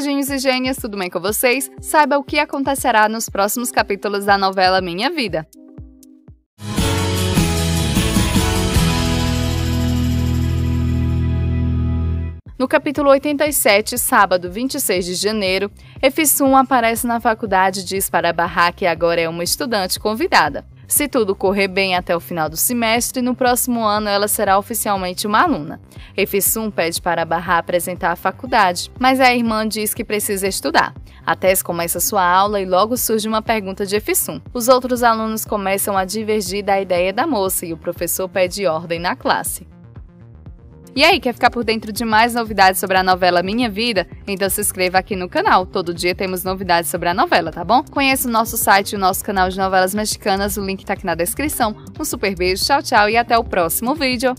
Gênios e gênias, tudo bem com vocês? Saiba o que acontecerá nos próximos capítulos da novela Minha Vida. No capítulo 87, sábado 26 de janeiro, Efisum aparece na faculdade e diz para Barra que agora é uma estudante convidada. Se tudo correr bem até o final do semestre, no próximo ano ela será oficialmente uma aluna. Efisum pede para Barra apresentar a faculdade, mas a irmã diz que precisa estudar. A Tess começa sua aula e logo surge uma pergunta de Efisum. Os outros alunos começam a divergir da ideia da moça e o professor pede ordem na classe. E aí, quer ficar por dentro de mais novidades sobre a novela Minha Vida? Então se inscreva aqui no canal. Todo dia temos novidades sobre a novela, tá bom? Conheça o nosso site e o nosso canal de novelas mexicanas, o link tá aqui na descrição. Um super beijo, tchau, tchau e até o próximo vídeo.